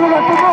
¡Vamos,